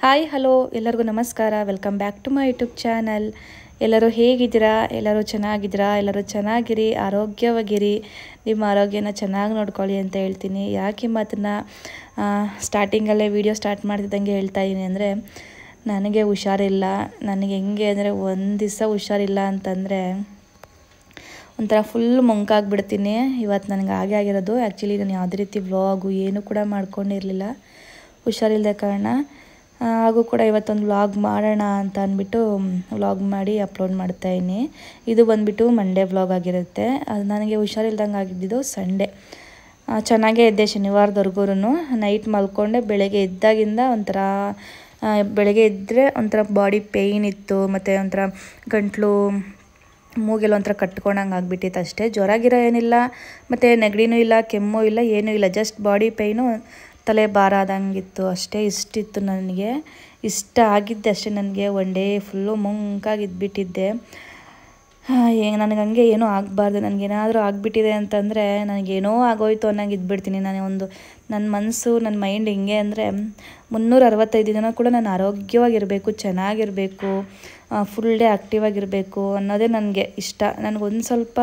Hi, hello, ಎಲ್ಲರಿಗೂ ನಮಸ್ಕಾರ. Welcome back to my YouTube channel. ಎಲ್ಲರೂ ಹೇಗಿದ್ದೀರಾ? ಎಲ್ಲರೂ ಚೆನ್ನಾಗಿದ್ದೀರಾ? ಎಲ್ಲರೂ ಚೆನ್ನಾಗಿರಿ? ಆರೋಗ್ಯವಾಗಿರಿ? ನಿಮ್ಮ ಆರೋಗ್ಯನ ಚೆನ್ನಾಗಿ ನೋಡ್ಕೊಳ್ಳಿ ಅಂತ ಹೇಳ್ತೀನಿ. ಯಾಕೆ ಮಾತನ್ನ ಸ್ಟಾರ್ಟಿಂಗಲ್ಲೇ ವೀಡಿಯೋ ಸ್ಟಾರ್ಟ್ ಮಾಡ್ತಿದ್ದಂಗೆ ಹೇಳ್ತಾ ಇದ್ದೀನಿ ಅಂದರೆ, ನನಗೆ ಹುಷಾರಿಲ್ಲ. ನನಗೆ ಹೆಂಗೆ ಅಂದರೆ ಒಂದು ದಿವಸ ಹುಷಾರಿಲ್ಲ ಅಂತಂದರೆ, ಒಂಥರ ಫುಲ್ ಮೊಂಕಾಗ್ಬಿಡ್ತೀನಿ ಇವತ್ತು ನನಗೆ ಹಾಗೆ ಆಗಿರೋದು. ಆ್ಯಕ್ಚುಲಿ ನಾನು ಯಾವುದೇ ರೀತಿ ವ್ಲಾಗು ಏನು ಕೂಡ ಮಾಡ್ಕೊಂಡಿರಲಿಲ್ಲ. ಹುಷಾರಿಲ್ಲದ ಕಾರಣ ಹಾಗೂ ಕೂಡ ಇವತ್ತೊಂದು ವ್ಲಾಗ್ ಮಾಡೋಣ ಅಂತ ಅಂದ್ಬಿಟ್ಟು ವ್ಲಾಗ್ ಮಾಡಿ ಅಪ್ಲೋಡ್ ಮಾಡ್ತಾಯಿದ್ದೀನಿ ಇದು ಬಂದ್ಬಿಟ್ಟು ಮಂಡೇ ವ್ಲಾಗ್ ಆಗಿರುತ್ತೆ. ಅದು ನನಗೆ ಹುಷಾರಿಲ್ದಂಗೆ ಆಗಿದ್ದಿದ್ದು ಸಂಡೇ ಚೆನ್ನಾಗೇ ಇದ್ದೆ ಶನಿವಾರದವರೆಗೂ ನೈಟ್ ಮಲ್ಕೊಂಡೆ, ಬೆಳಗ್ಗೆ ಇದ್ದಾಗಿಂದ ಒಂಥರ ಬೆಳಗ್ಗೆ ಇದ್ದರೆ ಒಂಥರ ಬಾಡಿ ಪೇಯ್ನ್ ಇತ್ತು, ಮತ್ತು ಒಂಥರ ಗಂಟ್ಲು, ಮೂಗೆಲ್ಲ ಒಂಥರ ಕಟ್ಕೊಂಡಂಗೆ ಆಗಿಬಿಟ್ಟಿತ್ತು ಅಷ್ಟೇ. ಜ್ವರ ಏನಿಲ್ಲ, ಮತ್ತು ನೆಗಡಿನೂ ಇಲ್ಲ, ಕೆಮ್ಮು ಇಲ್ಲ, ಏನೂ ಇಲ್ಲ ಜಸ್ಟ್ ಬಾಡಿ ಪೈನು ತಲೆ ಬಾರಾದಂಗಿತ್ತು ಅಷ್ಟೇ ಇಷ್ಟಿತ್ತು ನನಗೆ. ಇಷ್ಟ ಆಗಿದ್ದೆ ಅಷ್ಟೇ ನನಗೆ. ಒನ್ ಡೇ ಫುಲ್ಲು ಮುಂಕಾಗಿದ್ಬಿಟ್ಟಿದ್ದೆ ಹೆಂಗೆ ನನಗೆ ಹಂಗೆ ಏನೂ ಆಗಬಾರ್ದು. ನನಗೇನಾದರೂ ಆಗಿಬಿಟ್ಟಿದೆ ಅಂತಂದರೆ ನನಗೇನೋ ಆಗೋಯ್ತು ಅನ್ನಂಗೆ ಇದ್ಬಿಡ್ತೀನಿ. ನಾನು ಒಂದು ನನ್ನ ಮನಸ್ಸು ನನ್ನ ಮೈಂಡ್ ಹಿಂಗೆ ಅಂದರೆ ಮುನ್ನೂರ ಅರವತ್ತೈದು ದಿನ ಕೂಡ ನಾನು ಆರೋಗ್ಯವಾಗಿರಬೇಕು, ಚೆನ್ನಾಗಿರಬೇಕು ಫುಲ್ ಡೇ ಆ್ಯಕ್ಟಿವ್ ಆಗಿರಬೇಕು ಅನ್ನೋದೇ ನನಗೆ ಇಷ್ಟ. ನನಗೊಂದು ಸ್ವಲ್ಪ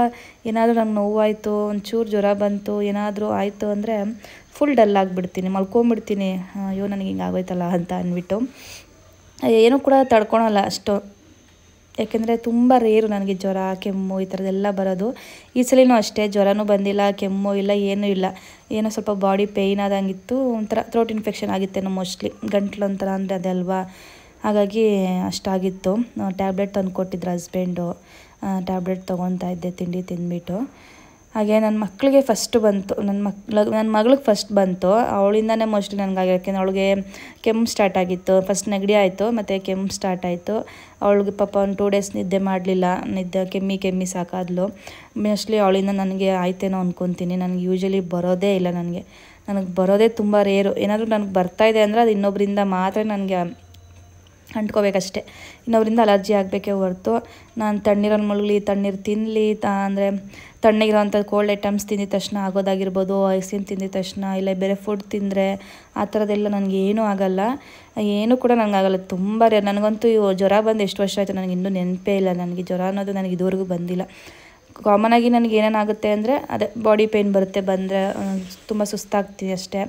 ಏನಾದರೂ ನಂಗೆ ನೋವಾಯಿತು, ಒಂಚೂರು ಜ್ವರ ಬಂತು, ಏನಾದರೂ ಆಯಿತು ಅಂದರೆ ಫುಲ್ ಡಲ್ ಆಗಿಬಿಡ್ತೀನಿ, ಮಲ್ಕೊಂಬಿಡ್ತೀನಿ. ಅಯ್ಯೋ, ನನಗೆ ಹಿಂಗೆ ಆಗೋಯ್ತಲ್ಲ ಅಂತ ಅಂದ್ಬಿಟ್ಟು ಏನೂ ಕೂಡ ತಡ್ಕೊಳಲ್ಲ ಅಷ್ಟು. ಯಾಕೆಂದರೆ ತುಂಬ ರೇರು ನನಗೆ ಜ್ವರ, ಕೆಮ್ಮು ಈ ಥರದ್ದೆಲ್ಲ ಬರೋದು. ಈ ಸಲಿನೂ ಅಷ್ಟೇ, ಜ್ವರನೂ ಬಂದಿಲ್ಲ, ಕೆಮ್ಮು ಇಲ್ಲ, ಏನೂ ಇಲ್ಲ. ಏನೋ ಸ್ವಲ್ಪ ಬಾಡಿ ಪೇಯ್ನ್ ಆದಂಗಿತ್ತು, ಒಂಥರ ಥ್ರೋಟ್ ಇನ್ಫೆಕ್ಷನ್ ಆಗಿತ್ತೇನೋ ಮೋಸ್ಟ್ಲಿ ಗಂಟ್ಲು ಒಂಥರ ಅಂದರೆ ಅದಲ್ವಾ ಹಾಗಾಗಿ ಅಷ್ಟಾಗಿತ್ತು. ಟ್ಯಾಬ್ಲೆಟ್ ತಂದು ಕೊಟ್ಟಿದ್ರು ಹಸ್ಬೆಂಡು ಟ್ಯಾಬ್ಲೆಟ್ ತೊಗೊತಾ ಇದ್ದೆ, ತಿಂಡಿ ತಿಂದ್ಬಿಟ್ಟು. ಹಾಗೆ ನನ್ನ ಮಕ್ಕಳಿಗೆ ಫಸ್ಟ್ ಬಂತು. ನನ್ನ ಮಕ್ಳು ನನ್ನ ಮಗಳಿಗೆ ಫಸ್ಟ್ ಬಂತು. ಅವಳಿಂದನೇ ಮೋಸ್ಟ್ಲಿ ನನಗಾಗಿ ಯಾಕೆಂದ್ರೆ ಅವಳಿಗೆ ಕೆಮ್ಮು ಸ್ಟಾರ್ಟ್ ಆಗಿತ್ತು. ಫಸ್ಟ್ ನೆಗಡಿ ಆಯಿತು, ಮತ್ತು ಕೆಮ್ಮು ಸ್ಟಾರ್ಟ್ ಆಯಿತು. ಅವಳಿಗೆ ಪಾಪ ಒಂದು ಟೂ ಡೇಸ್ ನಿದ್ದೆ ಮಾಡಲಿಲ್ಲ. ನಿದ್ದೆ ಕೆಮ್ಮಿ ಕೆಮ್ಮಿ ಸಾಕಾದ್ಲು. ಮೋಸ್ಟ್ಲಿ ಅವಳಿಂದ ನನಗೆ ಆಯ್ತೇನೋ ಅಂದ್ಕೊತೀನಿ ನನಗೆ ಯೂಶ್ವಲಿ ಬರೋದೇ ಇಲ್ಲ ನನಗೆ. ನನಗೆ ಬರೋದೇ ತುಂಬ ರೇರು ಏನಾದರೂ ನನಗೆ ಬರ್ತಾಯಿದೆ ಅಂದರೆ ಅದು ಇನ್ನೊಬ್ಬರಿಂದ ಮಾತ್ರ ನನಗೆ ಅಂಟ್ಕೋಬೇಕಷ್ಟೆ. ಇನ್ನೊಬ್ಬರಿಂದ ಅಲರ್ಜಿ ಆಗಬೇಕೇ ಹೊರತು ನಾನು ತಣ್ಣೀರಲ್ಲಿ ಮುಳುಗಲಿ, ತಣ್ಣೀರು ತಿನ್ನಲಿ ತ ಅಂದರೆ ತಣ್ಣಗಿರೋವಂಥ ಕೋಲ್ಡ್ ಐಟಮ್ಸ್ ತಿಂದಿದ ತಕ್ಷಣ ಆಗೋದಾಗಿರ್ಬೋದು ಐಸ್ ಕ್ರೀಮ್ ತಿಂದಿದ ತಕ್ಷಣ ಇಲ್ಲ ಬೇರೆ ಫುಡ್ ತಿಂದರೆ ಆ ಥರದ್ದೆಲ್ಲ ನನಗೆ ಏನೂ ಆಗಲ್ಲ. ಏನೂ ಕೂಡ ನನಗೆ ಆಗಲ್ಲ. ತುಂಬ ರೇರ್ ನನಗಂತೂ ಜ್ವರ ಬಂದು ಎಷ್ಟು ವರ್ಷ ಆಯಿತು ನನಗೆ ಇನ್ನೂ ನೆನಪೇ ಇಲ್ಲ. ನನಗೆ ಜ್ವರ ಅನ್ನೋದು ನನಗೆ ಇದುವರೆಗೂ ಬಂದಿಲ್ಲ. ಕಾಮನ್ ಆಗಿ ನನಗೆ ಏನೇನಾಗುತ್ತೆ ಅಂದರೆ ಅದೇ ಬಾಡಿ ಪೇಯ್ನ್ ಬರುತ್ತೆ ಬಂದರೆ ತುಂಬ ಸುಸ್ತಾಗ್ತೀನಿ ಅಷ್ಟೇ.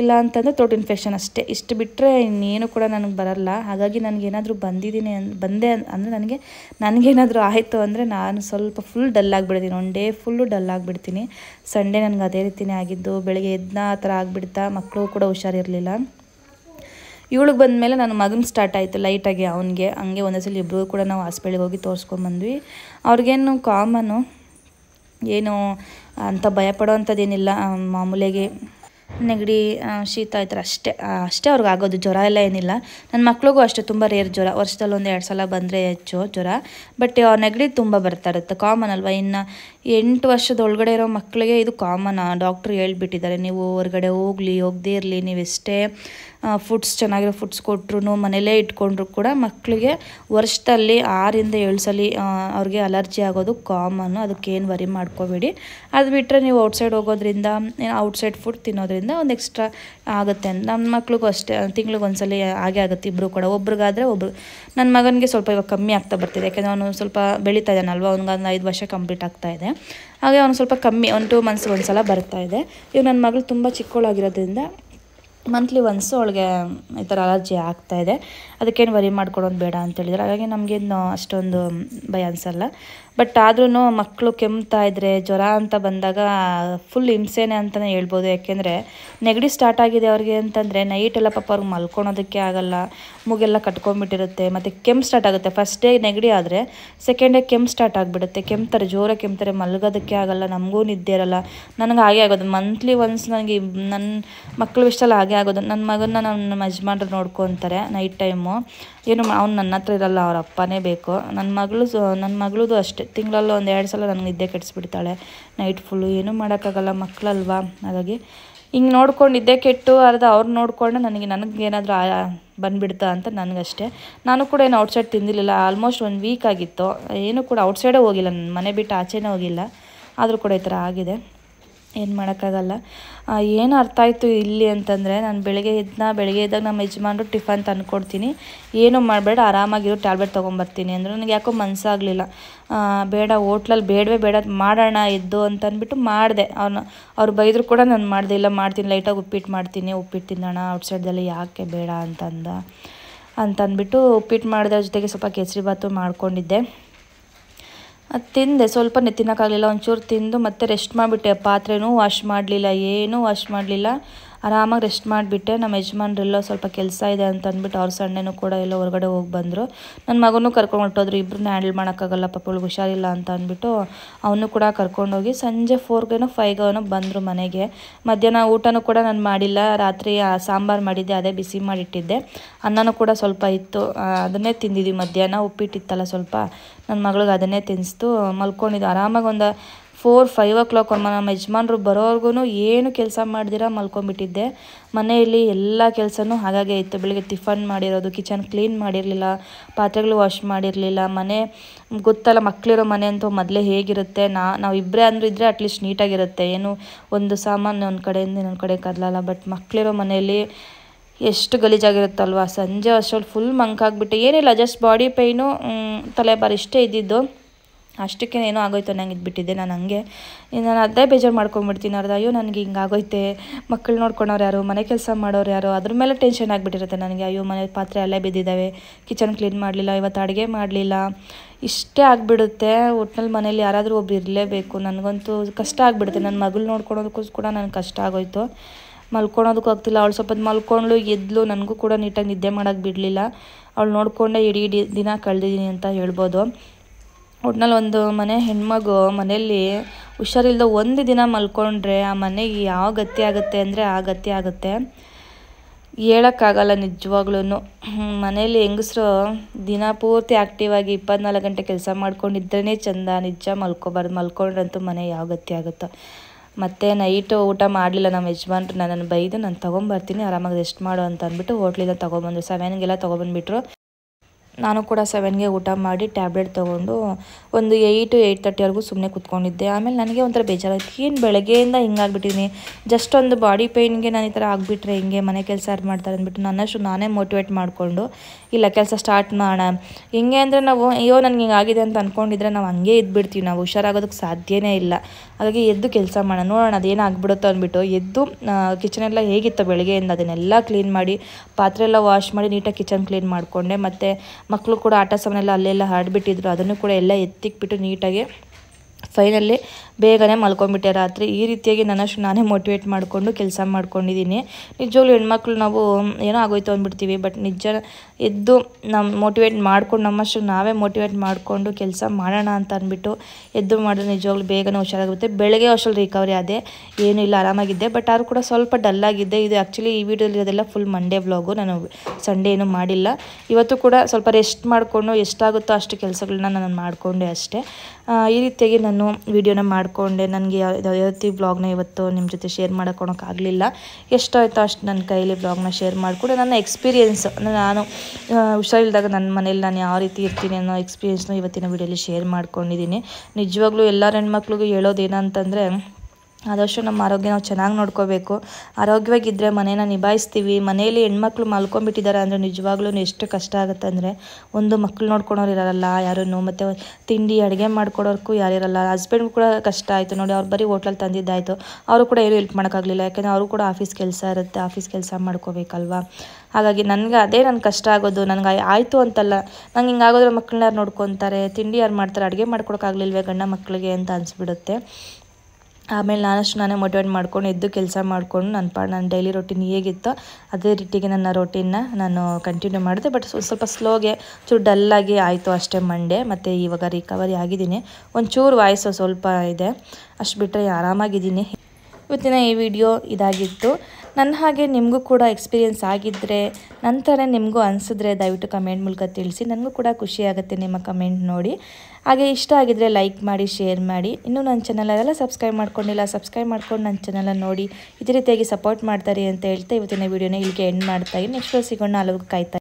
ಇಲ್ಲ ಅಂತಂದರೆ ಥ್ರೋಟ್ ಇನ್ಫೆಕ್ಷನ್ ಅಷ್ಟೇ. ಇಷ್ಟು ಬಿಟ್ಟರೆ ಇನ್ನೇನು ಕೂಡ ನನಗೆ ಬರಲ್ಲ. ಹಾಗಾಗಿ ನನಗೇನಾದರೂ ಬಂದಿದ್ದೀನಿ ಅನ್, ಬಂದೆ ಅಂದರೆ ನನಗೆ, ನನಗೇನಾದರೂ ಆಯಿತು ಅಂದರೆ ನಾನು ಸ್ವಲ್ಪ ಫುಲ್ ಡಲ್ ಆಗಿಬಿಡ್ತೀನಿ. ಒನ್ ಡೇ ಫುಲ್ಲು ಡಲ್ ಆಗಿಬಿಡ್ತೀನಿ. ಸಂಡೇ ನನಗೆ ಅದೇ ರೀತಿಯೇ ಆಗಿದ್ದು. ಬೆಳಗ್ಗೆ ಎದ್ನ ಆ ಥರ ಆಗಿಬಿಡ್ತಾ ಮಕ್ಕಳು ಕೂಡ ಹುಷಾರಿರಲಿಲ್ಲ. ಇವಳಿಗೆ ಬಂದಮೇಲೆ ನನ್ನ ಮಗನ ಸ್ಟಾರ್ಟ್ ಆಯಿತು ಲೈಟಾಗಿ ಅವನಿಗೆ. ಹಂಗೆ ಒಂದೇ ಸಲ ಇಬ್ಬರು ಕೂಡ ನಾವು ಹಾಸ್ಪಿಟ್ಲಿಗೆ ಹೋಗಿ ತೋರಿಸ್ಕೊಂಬಂದ್ವಿ ಅವ್ರಿಗೇನು ಕಾಮನು ಏನು ಅಂತ ಭಯಪಡೋ ಅಂಥದ್ದೇನಿಲ್ಲ ಮಾಮೂಲಿಯಾಗಿ ನೆಗಡಿ ಶೀತ ಈ ಅಷ್ಟೇ ಅಷ್ಟೇ ಅವ್ರಿಗೆ ಆಗೋದು ಜ್ವರ ಎಲ್ಲ ಏನಿಲ್ಲ. ನನ್ನ ಮಕ್ಳಿಗೂ ಅಷ್ಟೇ, ತುಂಬ ರೇರ್ ಜ್ವರ. ವರ್ಷದಲ್ಲಿ ಒಂದು ಎರಡು ಸಲ ಬಂದರೆ ಹೆಚ್ಚು ಜ್ವರ. ಬಟ್ ನೆಗಡಿ ತುಂಬ ಬರ್ತಾ ಇರುತ್ತೆ. ಕಾಮನ್ ಅಲ್ವಾ? ಇನ್ನು ಎಂಟು ವರ್ಷದ ಒಳಗಡೆ ಇರೋ ಮಕ್ಕಳಿಗೆ ಇದು ಕಾಮನ್ ಡಾಕ್ಟ್ರು ಹೇಳ್ಬಿಟ್ಟಿದ್ದಾರೆ. ನೀವು ಹೊರಗಡೆ ಹೋಗಲಿ, ಹೋಗದೇ ಇರಲಿ. ನೀವು ಎಷ್ಟೇ ಫುಡ್ಸ್ ಚೆನ್ನಾಗಿರೋ ಫುಡ್ಸ್ ಕೊಟ್ಟರು ಮನೇಲೇ ಇಟ್ಕೊಂಡ್ರು ಕೂಡ ಮಕ್ಕಳಿಗೆ ವರ್ಷದಲ್ಲಿ ಆರಿಂದ ಏಳು ಸಲ ಅವ್ರಿಗೆ ಅಲರ್ಜಿ ಆಗೋದು ಕಾಮನ್ನು ಅದಕ್ಕೇನು ವರಿ ಮಾಡ್ಕೋಬೇಡಿ. ಅದು ಬಿಟ್ಟರೆ ನೀವು ಔಟ್ಸೈಡ್ ಹೋಗೋದ್ರಿಂದ ಔಟ್ಸೈಡ್ ಫುಡ್ ತಿನ್ನೋದ್ರಿಂದ ಒಂದು ಎಕ್ಸ್ಟ್ರಾ ಆಗುತ್ತೆ ನನ್ನ ಮಕ್ಳಿಗೂ ಅಷ್ಟೇ, ತಿಂಗ್ಳಿಗೆ ಒಂದ್ಸಲ ಹಾಗೆ ಆಗುತ್ತೆ ಇಬ್ಬರು ಕೂಡ. ಒಬ್ರಿಗಾದರೆ ಒಬ್ರು ನನ್ನ ಮಗನಿಗೆ ಸ್ವಲ್ಪ ಇವಾಗ ಕಮ್ಮಿ ಆಗ್ತಾ ಬರ್ತಿದೆ. ಯಾಕೆಂದರೆ ಅವನು ಸ್ವಲ್ಪ ಬೆಳೀತಾ ಇದ್ದಾನಲ್ವ? ಅವ್ನಿಗೆ ಒಂದು ಐದು ವರ್ಷ ಕಂಪ್ಲೀಟ್ ಆಗ್ತಾ ಇದೆ. ಹಾಗೆ ಅವನು ಸ್ವಲ್ಪ ಕಮ್ಮಿ, ಒಂದು ಟೂ ಒಂದು ಸಲ ಬರ್ತಾ ಇದೆ. ಇವಾಗ ನನ್ನ ಮಗಳು ತುಂಬ ಚಿಕ್ಕವಳಾಗಿರೋದ್ರಿಂದ ಮಂತ್ಲಿ ಒನ್ಸು ಅವಳಿಗೆ ಈ ಥರ ಅಲರ್ಜಿ ಆಗ್ತಾ ಇದೆ. ಅದಕ್ಕೇನು ವರಿ ಮಾಡ್ಕೊಳೋದು ಬೇಡ ಅಂತ ಹೇಳಿದ್ರು. ಹಾಗಾಗಿ ನಮಗೇನು ಅಷ್ಟೊಂದು ಭಯ ಅನಿಸಲ್ಲ. ಬಟ್ ಆದ್ರೂ ಮಕ್ಕಳು ಕೆಮ್ತಾ ಇದ್ರೆ, ಜ್ವರ ಅಂತ ಬಂದಾಗ ಫುಲ್ ಹಿಂಸೆನೆ ಅಂತಲೇ ಹೇಳ್ಬೋದು. ಯಾಕೆಂದರೆ ನೆಗಡಿ ಸ್ಟಾರ್ಟ್ ಆಗಿದೆ ಅವ್ರಿಗೆ ಅಂತಂದರೆ ನೈಟೆಲ್ಲ ಪಾಪ ಅವ್ರಿಗೆ ಮಲ್ಕೊಳೋದಕ್ಕೆ ಆಗಲ್ಲ. ಮೂಗೆಲ್ಲ ಕಟ್ಕೊಂಡ್ಬಿಟ್ಟಿರುತ್ತೆ ಮತ್ತು ಕೆಮ್ಮು ಸ್ಟಾರ್ಟ್ ಆಗುತ್ತೆ. ಫಸ್ಟ್ ಡೇ ನೆಗಡಿ ಆದರೆ ಸೆಕೆಂಡ್ ಡೇ ಕೆಮ್ಮು ಸ್ಟಾರ್ಟ್ ಆಗಿಬಿಡುತ್ತೆ. ಕೆಮ್ತಾರೆ, ಜೋರ ಕೆಮ್ತಾರೆ, ಮಲಗೋದಕ್ಕೆ ಆಗಲ್ಲ, ನಮಗೂ ನಿದ್ದೆ ಇರಲ್ಲ. ನನಗೆ ಹಾಗೆ ಆಗೋದು. ಮಂತ್ಲಿ ಒನ್ಸ್ ನನಗೆ ನನ್ನ ಮಕ್ಕಳು ಇಷ್ಟಲ್ಲ ಹಾಗೆ ಆಗೋದು. ನನ್ನ ಮಗನ್ನ ನನ್ನ ಯಜಮಾನ್ರು ನೋಡ್ಕೊತಾರೆ ನೈಟ್ ಟೈಮು ಏನು ಅವ್ನು ನನ್ನ ಹತ್ರ ಇರಲ್ಲ, ಅವ್ರ ಅಪ್ಪನೇ ಬೇಕು. ನನ್ನ ಮಗಳು ನನ್ನ ಮಗಳದು ಅಷ್ಟೇ. ತಿಂಗಳಲ್ಲೂ ಒಂದು ಎರಡು ಸಲ ನನಗೆ ನಿದ್ದೆ ಕೆಡಿಸ್ಬಿಡ್ತಾಳೆ. ನೈಟ್ ಫುಲ್ಲು ಏನೂ ಮಾಡೋಕ್ಕಾಗಲ್ಲ ಮಕ್ಕಳಲ್ವಾ ಹಾಗಾಗಿ ಹಿಂಗೆ ನೋಡ್ಕೊಂಡಿದ್ದೆ ಕೆಟ್ಟು, ಅರ್ಧ ಅವ್ರು ನೋಡಿಕೊಂಡು ನನಗೆ ನನಗೆ ಏನಾದರೂ ಬಂದುಬಿಡ್ತಾ ಅಂತ ನನಗಷ್ಟೇ. ನಾನು ಕೂಡ ಏನು ಔಟ್ಸೈಡ್ ತಿಂದಿರಲಿಲ್ಲ ಆಲ್ಮೋಸ್ಟ್ ಒಂದು ವೀಕ್ ಆಗಿತ್ತು. ಏನು ಕೂಡ ಔಟ್ಸೈಡೇ ಹೋಗಿಲ್ಲ ನನ್ನ ಮನೆ ಬಿಟ್ಟು ಆಚೆನೇ ಹೋಗಿಲ್ಲ. ಆದರೂ ಕೂಡ ಈ ಥರ ಆಗಿದೆ. ಏನು ಮಾಡೋಕ್ಕಾಗಲ್ಲ. ಏನು ಅರ್ಥ ಆಯಿತು ಇಲ್ಲಿ ಅಂತಂದರೆ ನಾನು ಬೆಳಗ್ಗೆ ಇದನ್ನ ಬೆಳಗ್ಗೆ ಎದ್ದಾಗ ನಮ್ಮ ಯಜಮಾನ್ರು ಟಿಫನ್ ತಂದು ಕೊಡ್ತೀನಿ ಏನು ಮಾಡಬೇಡ, ಆರಾಮಾಗಿರೋ ಟ್ಯಾಬ್ಲೆಟ್ ತೊಗೊಂಬರ್ತೀನಿ ಅಂದ್ರೆ. ನನಗೆ ಯಾಕೋ ಮನಸ್ಸಾಗಲಿಲ್ಲ ಬೇಡ ಹೋಟ್ಲಲ್ಲಿ ಬೇಡವೇ ಬೇಡ ಮಾಡೋಣ, ಎದ್ದು ಅಂತ ಅಂದ್ಬಿಟ್ಟು ಮಾಡಿದೆ. ಅವನು, ಅವ್ರು ಬೈದರೂ ಕೂಡ ನಾನು ಮಾಡಿದೆ, ಇಲ್ಲ ಮಾಡ್ತೀನಿ, ಲೈಟಾಗಿ ಉಪ್ಪಿಟ್ಟು ಮಾಡ್ತೀನಿ ಉಪ್ಪಿಟ್ಟು ತಿನ್ನೋಣ, ಔಟ್ಸೈಡ್ದಲ್ಲಿ ಯಾಕೆ ಬೇಡ ಅಂತಂದ, ಅಂತಂದ್ಬಿಟ್ಟು ಉಪ್ಪಿಟ್ಟು ಮಾಡಿದೆ ಜೊತೆಗೆ ಸ್ವಲ್ಪ ಕೇಸರಿ ಭಾತು ಮಾಡ್ಕೊಂಡಿದ್ದೆ. ತಿಂದೆ ಸ್ವಲ್ಪನೇ ತಿನ್ನೋಕ್ಕಾಗಲಿಲ್ಲ ಒಂಚೂರು ತಿಂದು ಮತ್ತೆ ರೆಸ್ಟ್ ಮಾಡಿಬಿಟ್ಟೆ. ಪಾತ್ರೆನೂ ವಾಶ್ ಮಾಡಲಿಲ್ಲ ಏನೂ ವಾಶ್ ಮಾಡಲಿಲ್ಲ. ಆರಾಮಾಗಿ ರೆಸ್ಟ್ ಮಾಡಿಬಿಟ್ಟೆ. ನಮ್ಮ ಯಜಮಾನ್ರೆಲ್ಲೋ ಸ್ವಲ್ಪ ಕೆಲಸ ಇದೆ ಅಂತ ಅಂದ್ಬಿಟ್ಟು ಅವ್ರ ಸಣ್ಣನೂ ಕೂಡ ಎಲ್ಲೋ ಹೊರಗಡೆ ಹೋಗಿ ಬಂದರು. ನನ್ನ ಮಗನೂ ಕರ್ಕೊಂಡು ಹೊರಟೋದ್ರು. ಇಬ್ಬರನ್ನ ಹ್ಯಾಂಡಲ್ ಮಾಡೋಕ್ಕಾಗಲ್ಲ, ಪಾಪ ಅವ್ಳಿಗೆ ಹುಷಾರಿಲ್ಲ ಅಂತ ಅಂದ್ಬಿಟ್ಟು ಅವನು ಕೂಡ ಕರ್ಕೊಂಡೋಗಿ ಸಂಜೆ ಫೋರ್ಗೇನೋ ಫೈವ್ಗೇನೋ ಬಂದರು ಮನೆಗೆ. ಮಧ್ಯಾಹ್ನ ಊಟನೂ ಕೂಡ ನಾನು ಮಾಡಿಲ್ಲ. ರಾತ್ರಿ ಸಾಂಬಾರು ಮಾಡಿದ್ದೆ, ಅದೇ ಬಿಸಿ ಮಾಡಿಟ್ಟಿದ್ದೆ. ಅನ್ನನೂ ಕೂಡ ಸ್ವಲ್ಪ ಇತ್ತು. ಅದನ್ನೇ ತಿಂದಿದ್ವಿ ಮಧ್ಯಾಹ್ನ. ಉಪ್ಪಿಟ್ಟಿತ್ತಲ್ಲ ಸ್ವಲ್ಪ. ನನ್ನ ಮಗಳಿಗೆ ಅದನ್ನೇ ತಿನ್ನಿಸ್ತು ಮಲ್ಕೊಂಡಿದ್ದು. ಆರಾಮಾಗಿ ಒಂದು ಫೋರ್ ಫೈವ್ ಓ ಕ್ಲಾಕ್ ನಮ್ಮ ಯಜಮಾನ್ರು ಬರೋವರೆಗೂ ಏನು ಕೆಲಸ ಮಾಡ್ದಿರ ಮಲ್ಕೊಂಡ್ಬಿಟ್ಟಿದ್ದೆ ಮನೆಯಲ್ಲಿ ಎಲ್ಲ ಕೆಲಸನೂ ಹಾಗಾಗೆ ಇತ್ತು. ಬೆಳಗ್ಗೆ ಟಿಫನ್ ಮಾಡಿರೋದು, ಕಿಚನ್ ಕ್ಲೀನ್ ಮಾಡಿರಲಿಲ್ಲ, ಪಾತ್ರೆಗಳು ವಾಶ್ ಮಾಡಿರಲಿಲ್ಲ, ಮನೆ, ಗೊತ್ತಲ್ಲ ಮಕ್ಕಳಿರೋ ಮನೆ ಅಂತೂ ಮೊದಲೇ ಹೇಗಿರುತ್ತೆ. ನಾ, ನಾವು ಇಬ್ಬರೇ ಅಂದ್ರೆ ಇದ್ದರೆ ಅಟ್ಲೀಸ್ಟ್ ನೀಟಾಗಿರುತ್ತೆ ಏನು ಒಂದು ಸಾಮಾನು ಒಂದು ಕಡೆಯಿಂದ ಇನ್ನೊಂದು ಕಡೆ ಕದಲಲ್ಲ. ಬಟ್ ಮಕ್ಕಳಿರೋ ಮನೆಯಲ್ಲಿ ಎಷ್ಟು ಗಲೀಜಾಗಿರುತ್ತಲ್ವ? ಸಂಜೆ ಅಷ್ಟರಲ್ಲಿ ಫುಲ್ ಮಂಕಾಗ್ಬಿಟ್ಟು, ಏನಿಲ್ಲ ಜಸ್ಟ್ ಬಾಡಿ ಪೈನು ತಲೆಬಾರು ಇಷ್ಟೇ ಇದ್ದಿದ್ದು. ಅಷ್ಟಕ್ಕೆ ಏನೋ ಆಗೋಯ್ತು ನಂಗೆ ಇದ್ಬಿಟ್ಟಿದ್ದೆ. ನಾನು ಹಂಗೆ, ನಾನು ಅದೇ ಬೇಜಾರು ಮಾಡ್ಕೊಂಡ್ಬಿಡ್ತೀನಿ ಅರ್ಧ. ಅಯ್ಯೋ, ನನಗೆ ಹಿಂಗಾಗೋಯ್ತೆ ಮಕ್ಕಳು ನೋಡ್ಕೊಳೋರು ಯಾರು? ಮನೆ ಕೆಲಸ ಮಾಡೋರು ಯಾರು? ಅದ್ರ ಮೇಲೆ ಟೆನ್ಷನ್ ಆಗಿಬಿಟ್ಟಿರುತ್ತೆ ನನಗೆ. ಅಯ್ಯೋ, ಮನೆ ಪಾತ್ರೆ ಅಲ್ಲೇ ಬಿದ್ದಿದ್ದಾವೆ ಕಿಚನ್ ಕ್ಲೀನ್ ಮಾಡಲಿಲ್ಲ, ಇವತ್ತು ಅಡುಗೆ ಮಾಡಲಿಲ್ಲ. ಇಷ್ಟೇ ಆಗಿಬಿಡುತ್ತೆ. ಒಟ್ನಲ್ಲಿ ಮನೇಲಿ ಯಾರಾದರೂ ಒಬ್ಬರು ಇರಲೇಬೇಕು. ನನಗಂತೂ ಕಷ್ಟ ಆಗಿಬಿಡುತ್ತೆ. ನನ್ನ ಮಗಳು ನೋಡ್ಕೊಳೋದಕ್ಕೂ ಕೂಡ ನನಗೆ ಕಷ್ಟ ಆಗೋಯ್ತು. ಮಲ್ಕೊಳೋದಕ್ಕೂ ಆಗ್ತಿಲ್ಲ. ಅವಳು ಸ್ವಲ್ಪ ಮಲ್ಕೊಂಡ್ಳು, ಎದ್ಲು, ನನಗೂ ಕೂಡ ನೀಟಾಗಿ ನಿದ್ದೆ ಮಾಡೋಕ್ಕೆ ಬಿಡಲಿಲ್ಲ. ಅವಳು ನೋಡಿಕೊಂಡೆ ಇಡಿ ದಿನ ಕಳೆದಿದ್ದೀನಿ ಅಂತ ಹೇಳ್ಬೋದು. ಒಟ್ನಲ್ಲಿ ಒಂದು ಮನೆ ಹೆಣ್ಮಗು ಮನೆಯಲ್ಲಿ ಹುಷಾರಿಲ್ಲದ ಒಂದು ದಿನ ಮಲ್ಕೊಂಡ್ರೆ ಆ ಮನೆಗೆ ಯಾವ ಗತಿ ಆಗುತ್ತೆ ಅಂದರೆ ಆ ಗತಿ ಆಗುತ್ತೆ. ಹೇಳೋಕ್ಕಾಗಲ್ಲ ನಿಜವಾಗ್ಲೂ ಮನೆಯಲ್ಲಿ ಹೆಂಗಸರು ದಿನ ಪೂರ್ತಿ ಆ್ಯಕ್ಟಿವ್ ಆಗಿ ಇಪ್ಪತ್ನಾಲ್ಕು ಗಂಟೆ ಕೆಲಸ ಮಾಡ್ಕೊಂಡಿದ್ರೇ ಚೆಂದ. ನಿಜ ಮಲ್ಕೋಬಾರ್ದು. ಮಲ್ಕೊಂಡ್ರಂತೂ ಮನೆ ಯಾವ ಗತಿ ಆಗುತ್ತೋ. ಮತ್ತು ನೈಟು ಊಟ ಮಾಡಲಿಲ್ಲ ನಮ್ಮ ಯಜಮಾನ್ರು. ನನ್ನನ್ನು ಬೈದು ನಾನು ತೊಗೊಂಬರ್ತೀನಿ. ಆರಾಮಾಗಿ ರೆಸ್ಟ್ ಮಾಡು ಅಂತ ಅಂದ್ಬಿಟ್ಟು ಹೋಟ್ಲಿಂದ ತೊಗೊಬಂದ್ರು. ಸೆವೆನ್ಗೆಲ್ಲ ತೊಗೊಬಂದ್ಬಿಟ್ರು. ನಾನು ಕೂಡ ಸೆವೆನ್ಗೆ ಊಟ ಮಾಡಿ ಟ್ಯಾಬ್ಲೆಟ್ ತೊಗೊಂಡು ಒಂದು ಏಯ್ಟು ಏಯ್ಟ್ ತರ್ಟಿವರೆಗೂ ಸುಮ್ಮನೆ ಕೂತ್ಕೊಂಡಿದ್ದೆ. ಆಮೇಲೆ ನನಗೆ ಒಂಥರ ಬೇಜಾರಾಯ್ತು. ಏನು ಬೆಳಗ್ಗೆಯಿಂದ ಹಿಂಗಾಗ್ಬಿಟ್ಟಿದ್ದೀನಿ ಜಸ್ಟ್ ಒಂದು ಬಾಡಿ ಪೇಯ್ನ್ಗೆ ನಾನು ಈ ಥರ ಆಗಿಬಿಟ್ರೆ ಹಿಂಗೆ ಮನೆ ಕೆಲಸ ಯಾರು ಮಾಡ್ತಾರೆ ಅಂದ್ಬಿಟ್ಟು ನನ್ನಷ್ಟು ನಾನೇ ಮೋಟಿವೇಟ್ ಮಾಡಿಕೊಂಡು ಇಲ್ಲ, ಕೆಲಸ ಸ್ಟಾರ್ಟ್ ಮಾಡೋಣ ಹಿಂಗೆ ಅಂದರೆ ನಾವು, ಅಯ್ಯೋ, ನನಗೆ ಹಿಂಗಾಗಿದೆ ಅಂತ ಅಂದ್ಕೊಂಡಿದ್ರೆ ನಾವು ಹಂಗೆ ಇದ್ಬಿಡ್ತೀವಿ. ನಾವು ಹುಷಾರಾಗೋದಕ್ಕೆ ಸಾಧ್ಯನೇ ಇಲ್ಲ. ಹಾಗಾಗಿ ಎದ್ದು ಕೆಲಸ ಮಾಡೋಣ ನೋಡೋಣ, ಅದೇನು ಆಗ್ಬಿಡುತ್ತೋ ಅಂದ್ಬಿಟ್ಟು ಎದ್ದು ಕಿಚನೆಲ್ಲ ಹೇಗಿತ್ತು ಬೆಳಗ್ಗೆಯಿಂದ? ಅದನ್ನೆಲ್ಲ ಕ್ಲೀನ್ ಮಾಡಿ, ಪಾತ್ರೆ ಎಲ್ಲ ವಾಶ್ ಮಾಡಿ, ನೀಟಾಗಿ ಕಿಚನ್ ಕ್ಲೀನ್ ಮಾಡಿಕೊಂಡೆ. ಮತ್ತು ಮಕ್ಕಳು ಕೂಡ ಆಟ ಸಾಮಾನೆಲ್ಲ ಅಲ್ಲೆಲ್ಲ ಹಾಡ್ಬಿಟ್ಟಿದ್ರು ಅದನ್ನು ಕೂಡ ಎಲ್ಲ ಎತ್ತಿಕ್ಬಿಟ್ಟು ನೀಟಾಗಿ ಫೈನಲ್ಲಿ ಬೇಗನೆ ಮಲ್ಕೊಂಡ್ಬಿಟ್ಟೆ ರಾತ್ರಿ. ಈ ರೀತಿಯಾಗಿ ನನ್ನಷ್ಟು ನಾನೇ ಮೋಟಿವೇಟ್ ಮಾಡಿಕೊಂಡು ಕೆಲಸ ಮಾಡ್ಕೊಂಡಿದ್ದೀನಿ. ನಿಜವಾಗ್ಲೂ ಹೆಣ್ಮಕ್ಳು ನಾವು ಏನೋ ಆಗೋಯ್ತು ಅಂದ್ಬಿಡ್ತೀವಿ ಬಟ್ ನಿಜ ಎದ್ದು ನಮ್ಮ ಮೋಟಿವೇಟ್ ಮಾಡ್ಕೊಂಡು ನಮ್ಮಷ್ಟು ನಾವೇ ಮೋಟಿವೇಟ್ ಮಾಡಿಕೊಂಡು ಕೆಲಸ ಮಾಡೋಣ ಅಂತ ಅಂದ್ಬಿಟ್ಟು ಎದ್ದು ಮಾಡಿದ್ರೆ ನಿಜವಾಗ್ಲೂ ಬೇಗನೆ ಹುಷಾರಾಗುತ್ತೆ. ಬೆಳಗ್ಗೆ ಅಷ್ಟರಲ್ಲಿ ರಿಕವರಿ ಆದೆ. ಏನೂ ಇಲ್ಲ, ಆರಾಮಾಗಿದ್ದೆ ಬಟ್ ಆದರೂ ಕೂಡ ಸ್ವಲ್ಪ ಡಲ್ಲಾಗಿದ್ದೆ ಇದು ಆ್ಯಕ್ಚುಲಿ ಈ ವಿಡಿಯೋಲಿ ಇರೋದೆಲ್ಲ ಫುಲ್ ಮಂಡೇ ವ್ಲಾಗು ನಾನು ಸಂಡೇ ಏನೂ ಮಾಡಿಲ್ಲ. ಇವತ್ತು ಕೂಡ ಸ್ವಲ್ಪ ರೆಸ್ಟ್ ಮಾಡಿಕೊಂಡು ಎಷ್ಟಾಗುತ್ತೋ ಅಷ್ಟು ಕೆಲಸಗಳನ್ನ ನಾನು ಮಾಡಿಕೊಂಡೆ ಅಷ್ಟೇ. ಈ ರೀತಿಯಾಗಿ ನಾನು ವಿಡಿಯೋನ ಮಾಡಿಕೊಂಡೆ. ನನಗೆ ಯಾವ ರೀತಿ ಬ್ಲಾಗ್ನ ಇವತ್ತು ನಿಮ್ಮ ಜೊತೆ ಶೇರ್ ಮಾಡೋಕ್ಕಾಗಲಿಲ್ಲ ಎಷ್ಟಾಯ್ತೋ ಅಷ್ಟು ನನ್ನ ಕೈಯಲ್ಲಿ ಬ್ಲಾಗ್ನ ಶೇರ್ ಮಾಡಿಕೊಂಡು ನನ್ನ ಎಕ್ಸ್ಪೀರಿಯೆನ್ಸ್ ನಾನು ಹುಷಾರಿಲ್ದಾಗ ನನ್ನ ಮನೇಲಿ ನಾನು ಯಾವ ರೀತಿ ಇರ್ತೀನಿ ಅನ್ನೋ ಎಕ್ಸ್ಪೀರಿಯೆನ್ಸ್ನ ಇವತ್ತಿನ ವಿಡಿಯೋಲಿ ಶೇರ್ ಮಾಡ್ಕೊಂಡಿದ್ದೀನಿ. ನಿಜವಾಗ್ಲೂ ಎಲ್ಲ ಹೆಣ್ಮಕ್ಳಿಗೂ ಹೇಳೋದು ಏನಂತಂದರೆ ಆದಷ್ಟು ನಮ್ಮ ಆರೋಗ್ಯ ನಾವು ಚೆನ್ನಾಗಿ ನೋಡ್ಕೋಬೇಕು. ಆರೋಗ್ಯವಾಗಿದ್ದರೆ ಮನೇನ ನಿಭಾಯಿಸ್ತೀವಿ. ಮನೆಯಲ್ಲಿ ಹೆಣ್ಮಕ್ಳು ಮಲ್ಕೊಂಡ್ಬಿಟ್ಟಿದ್ದಾರೆ ಅಂದರೆ ನಿಜವಾಗ್ಲೂ ಎಷ್ಟು ಕಷ್ಟ ಆಗುತ್ತೆ ಅಂದರೆ ಒಂದು ಮಕ್ಳು ನೋಡ್ಕೊಳೋರು ಇರಲ್ಲ, ಯಾರನ್ನು. ಮತ್ತು ತಿಂಡಿ ಅಡುಗೆ ಮಾಡ್ಕೊಡೋರ್ಗೂ ಯಾರಿರಲ್ಲ ಹಸ್ಬೆಂಡ್ ಕೂಡ ಕಷ್ಟ ಆಯಿತು. ನೋಡಿ, ಅವ್ರು ಬರೀ ಹೋಟ್ಲಲ್ಲಿ ತಂದಿದ್ದಾಯಿತು. ಅವರು ಕೂಡ ಏನು ಹೆಲ್ಪ್ ಮಾಡೋಕ್ಕಾಗಲಿಲ್ಲ. ಯಾಕೆಂದರೆ ಅವರು ಕೂಡ ಆಫೀಸ್ ಕೆಲಸ ಇರುತ್ತೆ. ಆಫೀಸ್ ಕೆಲಸ ಮಾಡ್ಕೋಬೇಕಲ್ವಾ? ಹಾಗಾಗಿ ನನಗೆ ಅದೇ ನನ್ನ ಕಷ್ಟ ಆಗೋದು. ನನಗೆ ಆಯಿತು ಅಂತಲ್ಲ. ನಂಗೆ ಹಿಂಗಾಗೋದ್ರೆ ಮಕ್ಕಳನ್ನ ಯಾರು ನೋಡ್ಕೊತಾರೆ? ತಿಂಡಿ ಯಾರು ಮಾಡ್ತಾರೆ? ಅಡುಗೆ ಮಾಡ್ಕೊಡೋಕ್ಕಾಗಲಿಲ್ವೇ ಗಂಡ ಮಕ್ಕಳಿಗೆ ಅಂತ ಅನಿಸ್ಬಿಡುತ್ತೆ. ಆಮೇಲೆ ನಾನಷ್ಟು ನಾನೇ ಮೋಟಿವೇಟ್ ಮಾಡ್ಕೊಂಡು ಎದ್ದು ಕೆಲಸ ಮಾಡಿಕೊಂಡು ನನ್ನ ಪಾಡು ನನ್ನ ಡೈಲಿ ರೊಟೀನ್ ಹೇಗಿತ್ತೋ ಅದೇ ರೀತಿಗೆ ನನ್ನ ರೊಟೀನ್ನ ನಾನು ಕಂಟಿನ್ಯೂ ಮಾಡಿದೆ. ಬಟ್ ಸ್ವಲ್ಪ ಸ್ಲೋಗೆ ಚೂರು ಡಲ್ಲಾಗಿ ಆಯಿತು ಅಷ್ಟೇ ಮಂಡೆ ಮತ್ತು ಇವಾಗ ರಿಕವರಿ ಆಗಿದ್ದೀನಿ. ಒಂಚೂರು ವಾಯ್ಸು ಸ್ವಲ್ಪ ಇದೆ. ಅಷ್ಟು ಬಿಟ್ಟರೆ ಆರಾಮಾಗಿದ್ದೀನಿ. ಇವತ್ತಿನ ಈ ವಿಡಿಯೋ ಇದಾಗಿತ್ತು. ನನ್ನ ಹಾಗೆ ನಿಮಗೂ ಕೂಡ ಎಕ್ಸ್ಪೀರಿಯೆನ್ಸ್ ಆಗಿದ್ದರೆ ನಂತರ ನಿಮಗೂ ಅನಿಸಿದ್ರೆ ದಯವಿಟ್ಟು ಕಮೆಂಟ್ ಮೂಲಕ ತಿಳಿಸಿ. ನನಗೂ ಕೂಡ ಖುಷಿ ಆಗುತ್ತೆ ನಿಮ್ಮ ಕಮೆಂಟ್ ನೋಡಿ. ಹಾಗೆ ಇಷ್ಟ ಆಗಿದ್ದರೆ ಲೈಕ್ ಮಾಡಿ ಶೇರ್ ಮಾಡಿ. ಇನ್ನೂ ನನ್ನ ಚಾನಲಲ್ಲೆಲ್ಲ ಸಬ್ಸ್ಕ್ರೈಬ್ ಮಾಡ್ಕೊಂಡಿಲ್ಲ ಸಬ್ಸ್ಕ್ರೈಬ್ ಮಾಡ್ಕೊಂಡು ನನ್ನ ಚಾನಲನ್ನು ನೋಡಿ. ಇದೇ ರೀತಿಯಾಗಿ ಸಪೋರ್ಟ್ ಮಾಡ್ತಾರೆ ಅಂತ ಹೇಳ್ತಾ ಇವತ್ತಿನ ವೀಡಿಯೋನ ಇಲ್ಲಿಗೆ ಎಂಡ್ ಮಾಡ್ತಾ ನೆಕ್ಸ್ಟ್ ಸಿಗೋಣ ಅಲ್ಲಿಗೂ ಕಾಯ್ತಾ